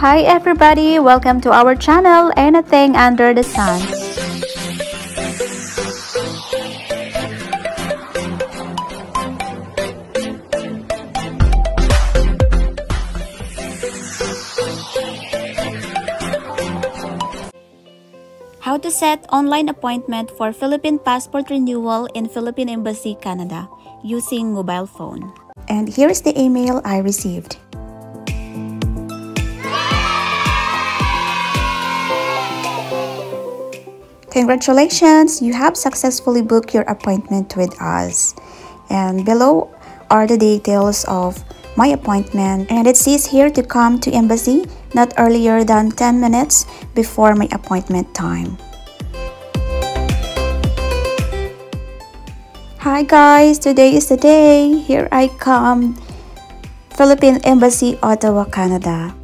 Hi everybody! Welcome to our channel, A-NATH-ing Under the Sun. How to set online appointment for Philippine passport renewal in Philippine Embassy, Canada using mobile phone. And here is the email I received. Congratulations! You have successfully booked your appointment with us. And below are the details of my appointment and it says here to come to embassy not earlier than 10 minutes before my appointment time. Hi guys, today is the day. Here I come. Philippine Embassy, Ottawa, Canada.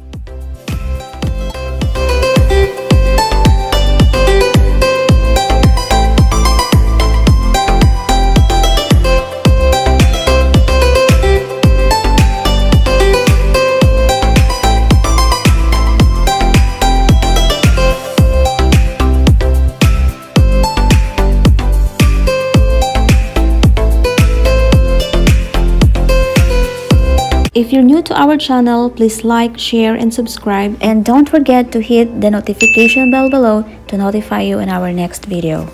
If you're new to our channel, please like, share, and subscribe. And don't forget to hit the notification bell below to notify you in our next video.